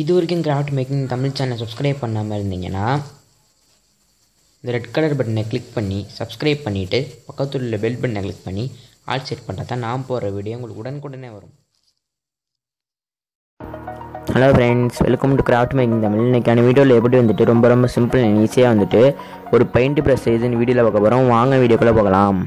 இது வரைக்கும் craft making Tamil channel subscribe பண்ணாமல் இருந்தீங்கன்னா இந்த ரெட் கலர் பட்டனை கிளிக் பண்ணி சப்ஸ்கிரைப் பண்ணிவிட்டு பக்கத்தில் உள்ள பெல் பட்டனை கிளிக் பண்ணி ஆல் செட் பண்ணால் தான் நான் போகிற வீடியோ உங்களுக்கு உடனுக்குடனே வரும். Hello friends welcome to craft making Tamil. இன்றைக்கான வீடியோவில் எப்படி வந்துட்டு ரொம்ப ரொம்ப சிம்பிள் அண்ட் ஈஸியாக வந்துட்டு ஒரு பெயிண்ட் ப்ரஷ் செய்துன்னு வீடியோவில் பார்க்க போகிறோம் வாங்க வீடியோக்குள்ளே பார்க்கலாம்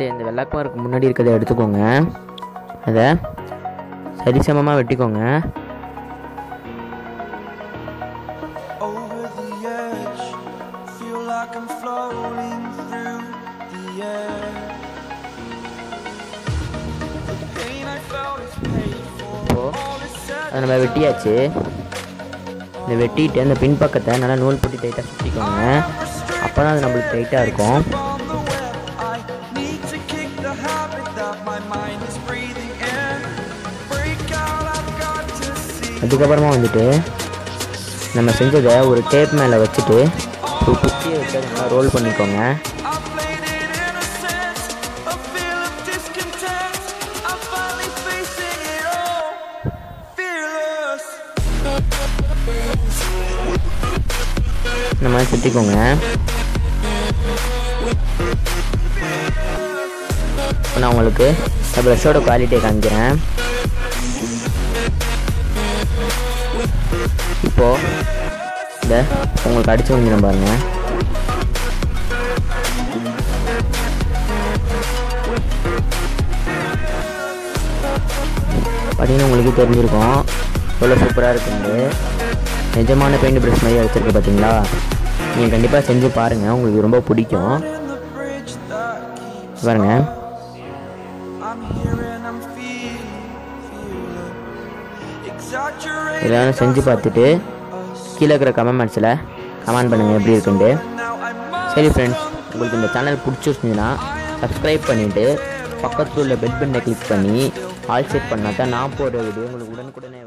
ஃபஸ்ட்டு இந்த வெள்ளாக்குமாருக்கு முன்னாடி இருக்கிறத எடுத்துக்கோங்க. அதை சரிசமமாக வெட்டிக்கோங்க. அதை நம்ம வெட்டியாச்சு. இந்த வெட்டிட்டு அந்த பின்பக்கத்தை நல்லா நூல் போட்டு டைட்டாக சுற்றிக்கோங்க அப்போ தான் அது நம்மளுக்கு டைட்டாக இருக்கும். அதுக்கப்புறமா வந்துட்டு நம்ம செஞ்சதை ஒரு டேப் மேலே வச்சுட்டு ஒரு குட்டியை வச்சு அதை நல்லா ரோல் பண்ணிக்கோங்க. இந்த மாதிரி சுற்றிக்கோங்க இப்போ நான் உங்களுக்கு ப்ரெஷ்ஷோட குவாலிட்டியை காமிக்கிறேன். இப்போது இந்த உங்களுக்கு அடிச்சு முடிஞ்சிடும் பாருங்க. பார்த்தீங்கன்னா உங்களுக்கு தெரிஞ்சிருக்கும். எவ்வளோ சூப்பராக இருக்குது நிஜமான பெயிண்ட் ப்ரஷ் மாதிரி அடிச்சிருக்கு பார்த்தீங்களா நீங்கள் கண்டிப்பாக செஞ்சு பாருங்கள் உங்களுக்கு ரொம்ப பிடிக்கும். பாருங்கள் exaggerated. செஞ்சு பார்த்துட்டு கீழே இருக்கிற கமெண்ட்ஸில் கமெண்ட் பண்ணுங்கள் எப்படி இருக்குன்ட்டு சரி ஃப்ரெண்ட்ஸ் உங்களுக்கு இந்த சேனல் பிடிச்சிருந்துச்சுன்னா சப்ஸ்கிரைப் பண்ணிவிட்டு பக்கத்தில் உள்ள பெல் பட்டனை கிளிக் பண்ணி ஆல் செட் பண்ணால் தான் நான் போடுற வீடியோ உங்களுக்கு உடனுக்குடனே